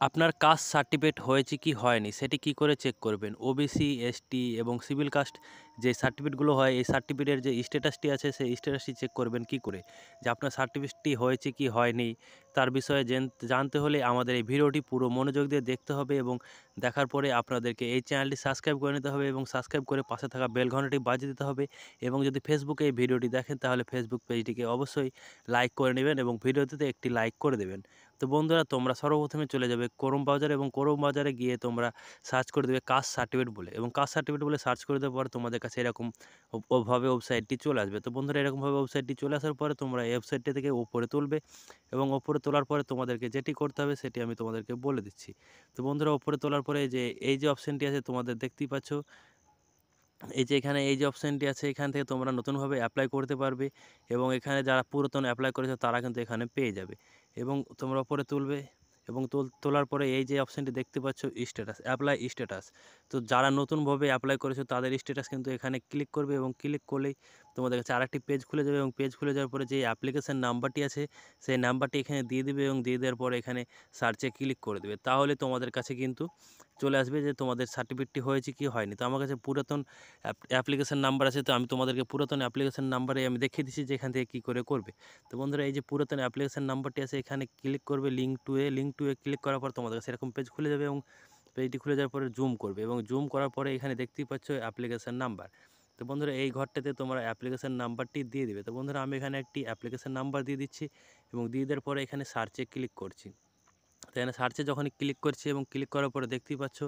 আপনার caste certificate হয়েছে কি হয়নি, সেটি কি করে চেক করবেন? ওবিসি এসটি এবং সিভিল কাস্ট যে সার্টিফিকেটগুলো হয়, এই সার্টিফিকেটের যে স্ট্যাটাসটি আছে, সেই স্ট্যাটাসটি চেক করবেন কি করে? যে আপনার সার্টিফিকেটটি হয়েছে কি হয়নি তার বিষয়ে জানতে হলে আমাদের এই ভিডিওটি পুরো মনোযোগ দিয়ে দেখতে হবে এবং দেখার পরে আপনাদেরকে এই চ্যানেলটি সাবস্ক্রাইব করে নিতে হবে এবং সাবস্ক্রাইব করে পাশে থাকা বেল ঘন্টাটি বাজিয়ে দিতে হবে এবং যদি ফেসবুকে এই ভিডিওটি দেখেন তাহলে ফেসবুক পেজটিকে অবশ্যই লাইক করে নেবেন এবং ভিডিওটিতে একটি লাইক করে দেবেন। তো বন্ধুরা, তোমরা সর্বপ্রথমে চলে যাবে করম বাজার এবং করম বাজারে গিয়ে তোমরা সার্চ করে দেবে কাস্ট সার্টিফিকেট বলে এবং কাস্ট সার্টিফিকেট বলে সার্চ করে দেওয়ার পর তোমাদের কাছে এরকম ভাবে ওয়েবসাইটটি চলে আসবে। তো বন্ধুরা, এরকমভাবে ওয়েবসাইটটি চলে আসার পরে তোমরা ওয়েবসাইটটি থেকে ওপরে তুলবে এবং ওপরে তোলার পরে তোমাদেরকে যেটি করতে হবে সেটি আমি তোমাদেরকে বলে দিচ্ছি। তো বন্ধুরা ওপরে তোলার পরে যে, এই যে অপশানটি আছে তোমাদের দেখতেই পাচ্ছ। এই যে এখানে, এই যে অপশানটি আছে, এখান থেকে তোমরা নতুনভাবে অ্যাপ্লাই করতে পারবে এবং এখানে যারা পুরাতন অ্যাপ্লাই করেছে তারা কিন্তু এখানে পেয়ে যাবে। এবং তোমরা ওপরে তুলবে এবং তোলার পরে এই যে অপশানটি দেখতে পাচ্ছ স্ট্যাটাস অ্যাপ্লাই স্ট্যাটাস তো যারা নতুনভাবে অ্যাপ্লাই করেছ তাদের স্ট্যাটাস কিন্তু এখানে ক্লিক করবে এবং ক্লিক করলেই তোমাদের কাছে আরেকটি পেজ খুলে যাবে এবং পেজ খুলে যাওয়ার পরে যে অ্যাপ্লিকেশান নাম্বারটি আছে, সেই নাম্বারটি এখানে দিয়ে দেবে এবং দিয়ে দেওয়ার পরে এখানে সার্চে ক্লিক করে দেবে। তাহলে তোমাদের কাছে কিন্তু চলে আসবে যে তোমাদের সার্টিফিকেটটি হয়েছে কি হয়নি। তো আমার কাছে পুরাতন অ্যাপ্লিকেশান নাম্বার আছে, তো আমি তোমাদেরকে পুরাতন অ্যাপ্লিকেশান নাম্বারে আমি দেখিয়ে দিচ্ছি যে এখান থেকে কী করে করবে। তো বন্ধুরা, এই যে পুরাতন অ্যাপ্লিকেশান নাম্বারটি আছে, এখানে ক্লিক করবে link to A. Link to A click করার পর তোমাদের কাছে এরকম পেজ খুলে যাবে এবং পেজটি খুলে যাওয়ার পরে জুম করবে এবং জুম করার পরে এখানে দেখতেই পাচ্ছ অ্যাপ্লিকেশান নাম্বার তো বন্ধুরা, এই ঘরটাতে তোমরা অ্যাপ্লিকেশান নাম্বারটি দিয়ে দেবে। তো বন্ধুরা, আমি এখানে একটি অ্যাপ্লিকেশান নাম্বার দিয়ে দিচ্ছি এবং দিয়ে দেওয়ার পরে এখানে সার্চে ক্লিক করছি। তো এখানে সার্চে যখনই ক্লিক করছি এবং ক্লিক করার পরে দেখতেই পাচ্ছ,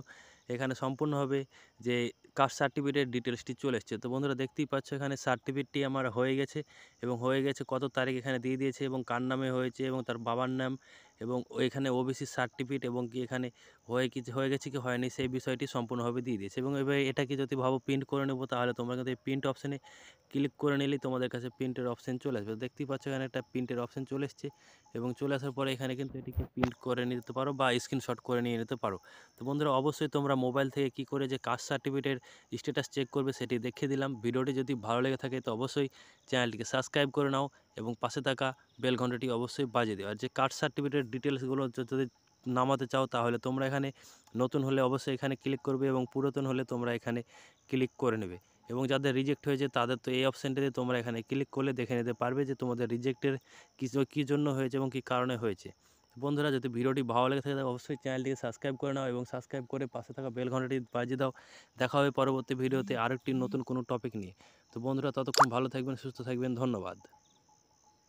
এখানে সম্পূর্ণভাবে যে কাস্ট সার্টিফিকেটের ডিটেলসটি চলে এসছে। তো বন্ধুরা দেখতেই পাচ্ছ এখানে সার্টিফিকেটটি আমার হয়ে গেছে এবং হয়ে গেছে কত তারিখ এখানে দিয়ে দিয়েছে এবং কার নামে হয়েছে এবং তার বাবার নাম এবং এখানে ওবিসি সার্টিফিকেট এবং কি এখানে হয়ে কি হয়ে গেছে কি হয়নি সেই বিষয়টি সম্পূর্ণভাবে দিয়ে দিয়েছে। এবং এবার এটাকে যদি ভাবো প্রিন্ট করে নেব তাহলে তোমরা কিন্তু এই প্রিন্ট অপশানে ক্লিক করে নিলেই তোমাদের কাছে প্রিন্টের অপশান চলে আসবে। দেখতেই পাচ্ছ এখানে একটা প্রিন্টের অপশান চলে এসছে এবং চলে আসার পরে এখানে কিন্তু এটিকে প্রিন্ট করে নিতে পারো বা স্ক্রিনশট করে নিয়ে নিতে পারো। তো বন্ধুরা অবশ্যই তোমরা মোবাইল থেকে কি করে যে কাস্ট সার্টিফিকেটের স্ট্যাটাস চেক করবে, সেটি দেখিয়ে দিলাম। ভিডিওটি যদি ভালো লেগে থাকে, তো অবশ্যই চ্যানেলটিকে সাবস্ক্রাইব করে নাও এবং পাশে থাকা বেল ঘন্টাটি অবশ্যই বাজিয়ে দিও। আর যে কাস্ট সার্টিফিকেটের ডিটেলসগুলো যদি নামাতে চাও, তাহলে তোমরা এখানে নতুন হলে অবশ্যই এখানে ক্লিক করবে এবং পুরাতন হলে তোমরা এখানে ক্লিক করে নেবে। এবং যাদের রিজেক্ট হয়েছে, তাদের তো এই অপশানটিতে তোমরা এখানে ক্লিক করলে দেখে নিতে পারবে যে তোমাদের রিজেক্টের কী কী জন্য হয়েছে এবং কী কারণে হয়েছে। বন্ধুরা, যদি ভিডিওটি ভালো লেগে থাকে অবশ্যই চ্যানেলটিকে সাবস্ক্রাইব করে নাও এবং সাবস্ক্রাইব করে পাশে থাকা বেল ঘন্টাটি বাজিয়ে দাও। দেখা হবে পরবর্তী ভিডিওতে আরেকটি নতুন কোনো টপিক নিয়ে। তো বন্ধুরা, ততক্ষণ ভালো থাকবেন, সুস্থ থাকবেন, ধন্যবাদ।